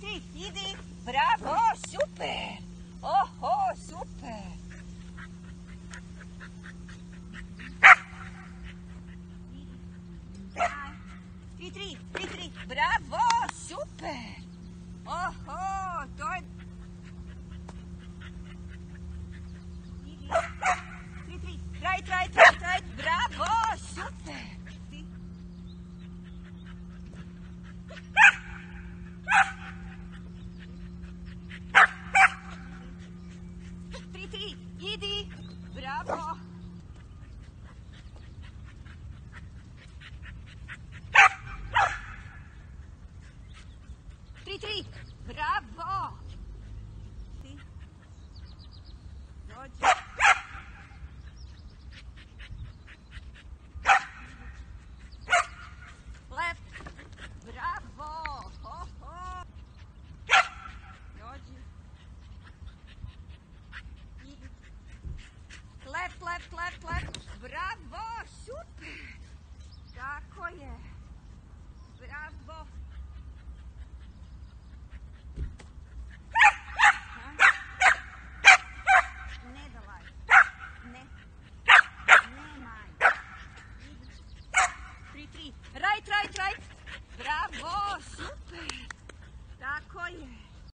Idi, idi. Bravo, super. Oho, super. Tri, tri, tri. Bravo, super. Oho, doid. Tri, tri. Right, right, right, right. Bravo, super. Tri. Idi. Bravo. Tri. Bravo. Bravo, super. Tako je. Bravo. Right, right, right. Bravo, super.